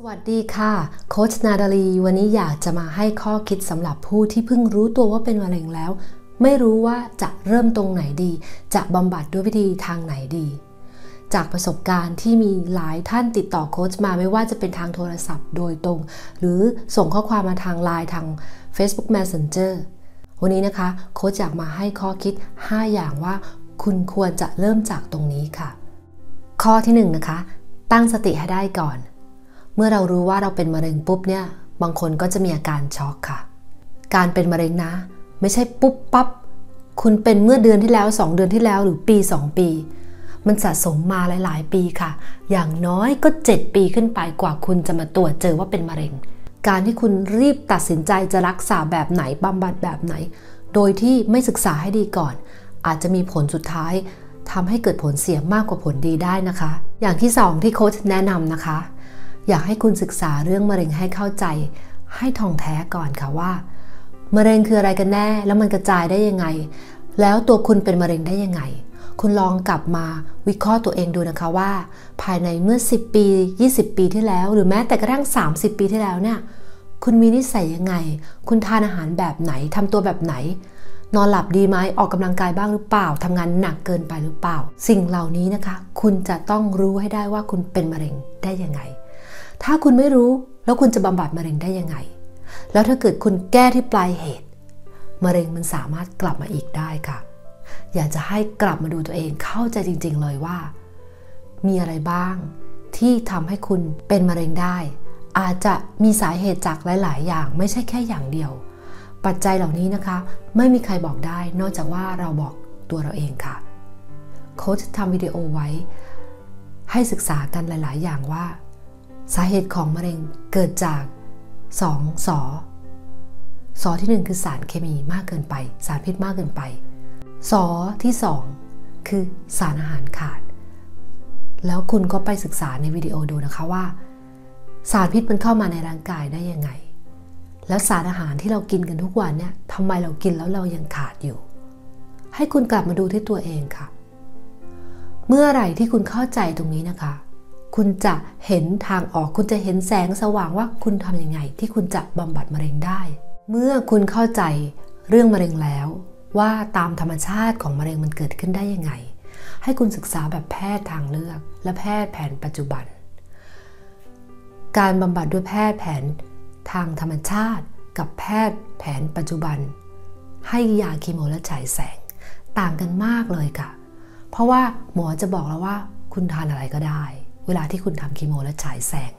สวัสดีค่ะ โคชนาดาลี วันนี้อยากจะมาให้ข้อคิดสำหรับผู้ที่เพิ่งรู้ตัวว่าเป็นมะเร็งแล้ว ไม่รู้ว่าจะเริ่มตรงไหนดี จะบำบัดด้วยวิธีทางไหนดี จากประสบการณ์ที่มีหลายท่านติดต่อโค้ชมาไม่ว่าจะเป็นทางโทรศัพท์โดยตรง หรือส่งข้อความมาทางไลน์ทาง Facebook Messenger วันนี้นะคะ โค้ชอยากมาให้ข้อคิด 5 อย่างว่า คุณควรจะเริ่มจากตรงนี้ค่ะ ข้อที่1นนะคะ ตั้งสติให้ได้ก่อน เมื่อเรารู้ว่าเราเป็นมะเร็งปุ๊บเนี่ย บางคนก็จะมีอาการช็อกค่ะ การเป็นมะเร็งนะ ไม่ใช่ปุ๊บปับ๊บ คุณเป็นเมื่อเดือนที่แล้ว 2 เดือนที่แล้วหรือปี 2 ปี มันสะสมมาหลาย ๆ ปีค่ะ อย่างน้อยก็ 7 ปีขึ้นไปกว่าคุณจะมาตรวจเจอว่าเป็นมะเร็ง การที่คุณรีบตัดสินใจจะรักษาแบบไหนบำบัดแบบไหน โดยที่ไม่ศึกษาให้ดีก่อน อาจจะมีผลสุดท้ายทำให้เกิดผลเสียมากกว่าผลดีได้นะคะ อย่างที่ 2 ที่โค้ชแนะนำนะคะ อยากให้คุณศึกษาเรื่องมะเร็งให้เข้าใจ ให้ท่องแท้ก่อนค่ะว่ามะเร็งคืออะไรกันแน่ แล้วมันกระจายได้ยังไง แล้วตัวคุณเป็นมะเร็งได้ยังไง คุณลองกลับมาวิเคราะห์ตัวเองดูนะคะว่า ภายในเมื่อ 10 ปี 20 ปีที่แล้ว หรือแม้แต่กระทั่ง 30 ปีที่แล้วเนี่ยคุณมีนิสัยยังไง คุณทานอาหารแบบไหนทำตัวแบบไหน นอนหลับดีไหมออกกำลังกายบ้างหรือเปล่าทำงานหนักเกินไปหรือเปล่า สิ่งเหล่านี้นะคะ คุณจะต้องรู้ให้ได้ว่าคุณเป็นมะเร็งได้ยังไง ถ้าคุณไม่รู้แล้วคุณจะบำบัดมะเร็งได้ยังไง แล้วถ้าเกิดคุณแก้ที่ปลายเหตุ มะเร็งมันสามารถกลับมาอีกได้ค่ะ อยากจะให้กลับมาดูตัวเองเข้าใจจริง ๆ เลยว่า มีอะไรบ้างที่ทำให้คุณเป็นมะเร็งได้ อาจจะมีสาเหตุจากหลาย ๆ อย่างไม่ใช่แค่อย่างเดียว ปัจจัยเหล่านี้นะคะ ไม่มีใครบอกได้ นอกจากว่าเราบอกตัวเราเองค่ะโค้ชทำวิดีโอไว้ ให้ศึกษากันหลาย ๆ อย่างว่า สาเหตุของมะเร็งเกิดจาก 2 สอสอที่ 1 คือสารเคมีมากเกินไป สารพิษมากเกินไปสอที่ 2 คือสารอาหารขาด แล้วคุณก็ไปศึกษาในวิดีโอดูนะคะว่า สารพิษมันเข้ามาในร่างกายได้ยังไง แล้วสารอาหารที่เรากินกันทุกวันเนี่ยทำไมเรากินแล้วเรายังขาดอยู่ ให้คุณกลับมาดูที่ตัวเองค่ะ เมื่อไหร่ที่คุณเข้าใจตรงนี้นะคะ คุณจะเห็นทางออก คุณจะเห็นแสงสว่างว่าคุณทำยังไง ที่คุณจะบำบัดมะเร็งได้ เมื่อคุณเข้าใจเรื่องมะเร็งแล้ว ว่าตามธรรมชาติของมะเร็งมันเกิดขึ้นได้ยังไง ให้คุณศึกษาแบบแพทย์ทางเลือก และแพทย์แผนปัจจุบัน การบำบัดด้วยแพทย์แผนทางธรรมชาติ กับแพทย์แผนปัจจุบัน ให้ยาคีโมและฉายแสง ต่างกันมากเลยค่ะ เพราะว่าหมอจะบอกแล้วว่าคุณทานอะไรก็ได้ เวลาที่คุณทำคีโมและฉายแสง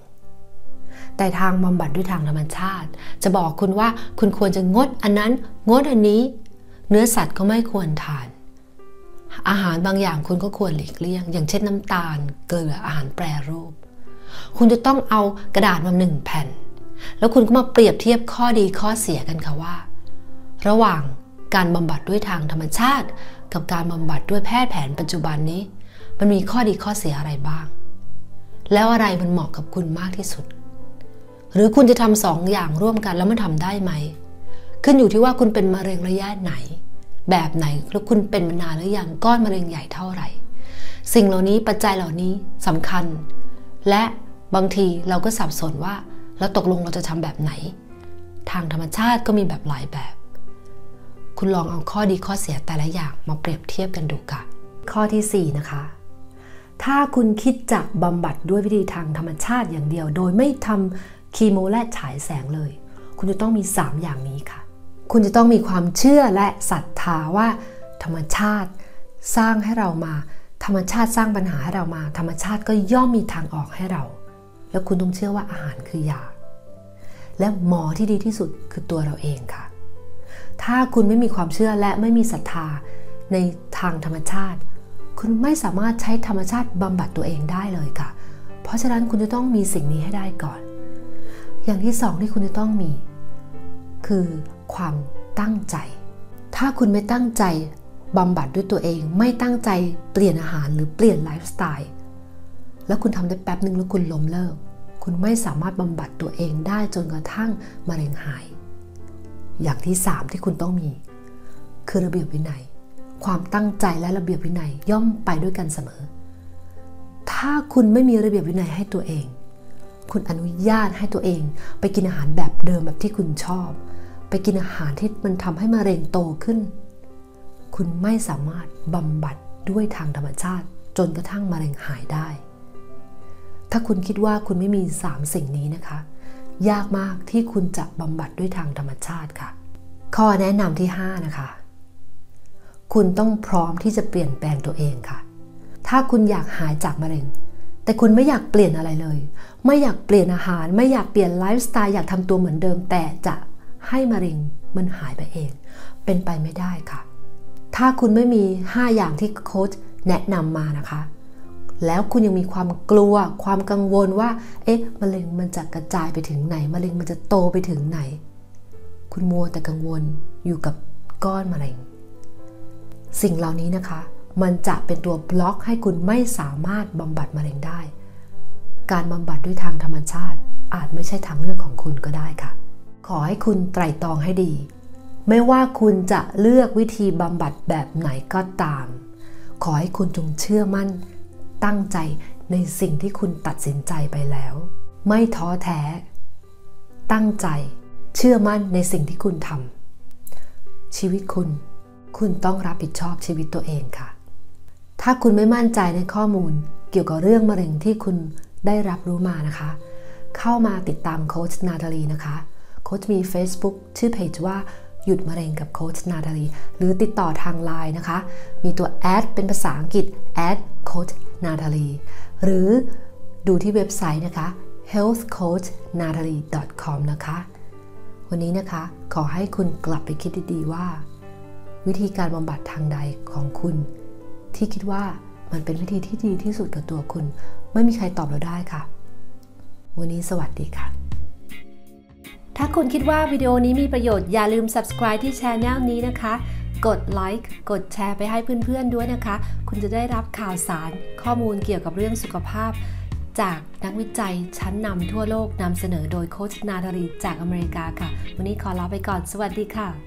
แต่ทางบำบัดด้วยทางธรรมชาติ จะบอกคุณว่าคุณควรจะงดอันนั้น งดอันนี้ เนื้อสัตว์ก็ไม่ควรทาน อาหารบางอย่างคุณก็ควรหลีกเลี่ยง อย่างเช่นน้ำตาล เกลืออาหารแปรรูป คุณจะต้องเอากระดาษมาหนึ่งแผ่น แล้วคุณก็มาเปรียบเทียบข้อดีข้อเสียกันค่ะว่า ระหว่างการบำบัดด้วยทางธรรมชาติ กับการบำบัดด้วยแพทย์แผนปัจจุบันนี้ มันมีข้อดีข้อเสียอะไรบ้าง แล้วอะไรมันเหมาะกับคุณมากที่สุด หรือคุณจะทำสองอย่างร่วมกันแล้วมันทำได้ไหม ขึ้นอยู่ที่ว่าคุณเป็นมะเร็งระยะไหน แบบไหนแล้วคุณเป็นมานานหรือยังก้อนมะเร็งใหญ่เท่าไหร่ สิ่งเหล่านี้ปัจจัยเหล่านี้สำคัญ และบางทีเราก็สับสนว่า แล้วตกลงเราจะทำแบบไหน ทางธรรมชาติก็มีแบบหลายแบบ คุณลองเอาข้อดีข้อเสียแต่ละอย่างมาเปรียบเทียบกันดูค่ะ ข้อที่ 4 นะคะ ถ้าคุณคิดจะบำบัดด้วยวิธีทางธรรมชาติอย่างเดียว โดยไม่ทำคีโมและฉายแสงเลย คุณจะต้องมี 3 อย่างนี้ค่ะ คุณจะต้องมีความเชื่อและศรัทธาว่า ธรรมชาติสร้างให้เรามา ธรรมชาติสร้างปัญหาให้เรามา ธรรมชาติก็ย่อมมีทางออกให้เรา แล้วคุณต้องเชื่อว่าอาหารคือยา และหมอที่ดีที่สุดคือตัวเราเองค่ะ ถ้าคุณไม่มีความเชื่อและไม่มีศรัทธาในทางธรรมชาติ คุณไม่สามารถใช้ธรรมชาติบำบัดตัวเองได้เลยค่ะ เพราะฉะนั้นคุณจะต้องมีสิ่งนี้ให้ได้ก่อน อย่างที่สองที่คุณจะต้องมี คือความตั้งใจ ถ้าคุณไม่ตั้งใจบำบัดด้วยตัวเอง ไม่ตั้งใจเปลี่ยนอาหารหรือเปลี่ยนไลฟ์สไตล์ แล้วคุณทำได้แป๊บหนึ่งแล้วคุณล้มเลิก คุณไม่สามารถบำบัดตัวเองได้จนกระทั่งมะเร็งหาย อย่างที่สามที่คุณต้องมี คือระเบียบวินัย ความตั้งใจและระเบียบวินัยย่อมไปด้วยกันเสมอ ถ้าคุณไม่มีระเบียบวินัยให้ตัวเอง คุณอนุญาตให้ตัวเอง ไปกินอาหารแบบเดิมแบบที่คุณชอบ ไปกินอาหารที่มันทำให้มะเร็งโตขึ้น คุณไม่สามารถบำบัดด้วยทางธรรมชาติ จนกระทั่งมะเร็งหายได้ ถ้าคุณคิดว่าคุณไม่มีสามสิ่งนี้นะคะ ยากมากที่คุณจะบำบัดด้วยทางธรรมชาติค่ะ ข้อแนะนำที่ 5 นะคะ คุณต้องพร้อมที่จะเปลี่ยนแปลงตัวเองค่ะ ถ้าคุณอยากหายจากมะเร็ง แต่คุณไม่อยากเปลี่ยนอะไรเลย ไม่อยากเปลี่ยนอาหาร ไม่อยากเปลี่ยนไลฟ์สไตล์อยากทำตัวเหมือนเดิม แต่จะให้มะเร็งมันหายไปเอง เป็นไปไม่ได้ค่ะ ถ้าคุณไม่มี 5 อย่างที่โค้ชแนะนำมานะคะ แล้วคุณยังมีความกลัว ความกังวลว่า เอ๊ะมะเร็งมันจะกระจายไปถึงไหนมะเร็งมันจะโตไปถึงไหน คุณมัวแต่กังวลอยู่กับก้อนมะเร็ง สิ่งเหล่านี้นะคะ มันจะเป็นตัวบล็อกให้คุณไม่สามารถบำบัดมะเร็งได้ การบำบัดด้วยทางธรรมชาติอาจไม่ใช่ทางเลือกของคุณก็ได้ค่ะ ขอให้คุณไตร่ตรองให้ดี ไม่ว่าคุณจะเลือกวิธีบำบัดแบบไหนก็ตาม ขอให้คุณจงเชื่อมั่น ตั้งใจในสิ่งที่คุณตัดสินใจไปแล้ว ไม่ท้อแท้ ตั้งใจ เชื่อมั่นในสิ่งที่คุณทำชีวิตคุณ คุณต้องรับผิดชอบชีวิตตัวเองค่ะ ถ้าคุณไม่มั่นใจในข้อมูลเกี่ยวกับเรื่องมะเร็งที่คุณได้รับรู้มานะคะ เข้ามาติดตามโค้ชนาตาลีนะคะ โค้ชมี Facebook ชื่อเพจว่าหยุดมะเร็งกับโค้ชนาตาลีหรือติดต่อทางไลน์นะคะ มีตัวแอดเป็นภาษาอังกฤษแอดโค้ชนาตาลีหรือดูที่เว็บไซต์นะคะ healthcoachnatalie.com นะคะ วันนี้นะคะขอให้คุณกลับไปคิดดีๆว่า วิธีการบำบัดทางใดของคุณ ที่คิดว่ามันเป็นวิธีที่ดีที่สุดกับตัวคุณ ไม่มีใครตอบเราได้ค่ะ วันนี้สวัสดีค่ะ ถ้าคุณคิดว่าวิดีโอนี้มีประโยชน์อย่าลืม subscribe ที่ channel นี้นะคะ กดไลค์กดแชร์ไปให้เพื่อนๆด้วยนะคะ คุณจะได้รับข่าวสารข้อมูลเกี่ยวกับเรื่องสุขภาพ จากนักวิจัยชั้นนำทั่วโลกนำเสนอโดยโคชนาธารีจากอเมริกาค่ะ วันนี้ขอลาไปก่อน สวัสดีค่ะ